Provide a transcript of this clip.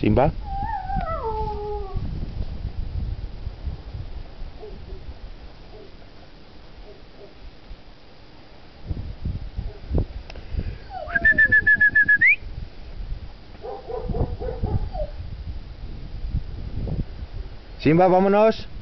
Simba. Simba, vámonos.